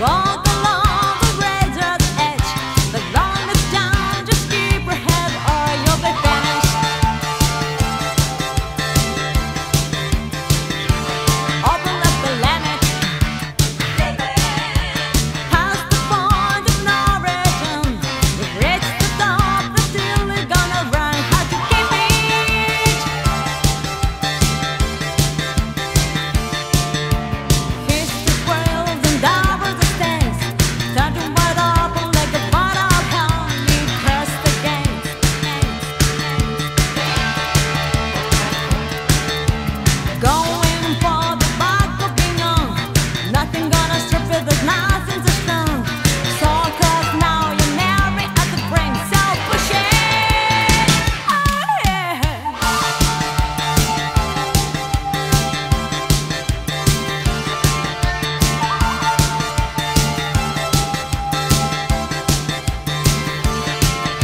Walk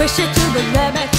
Push it to the limit.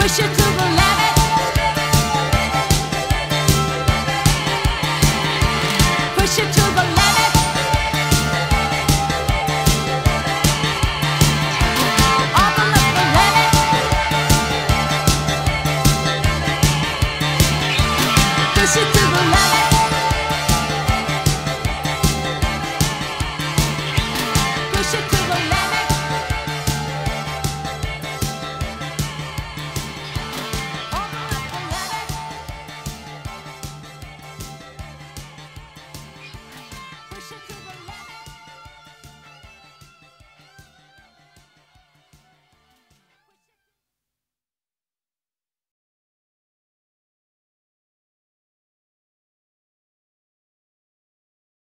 Paşa tavan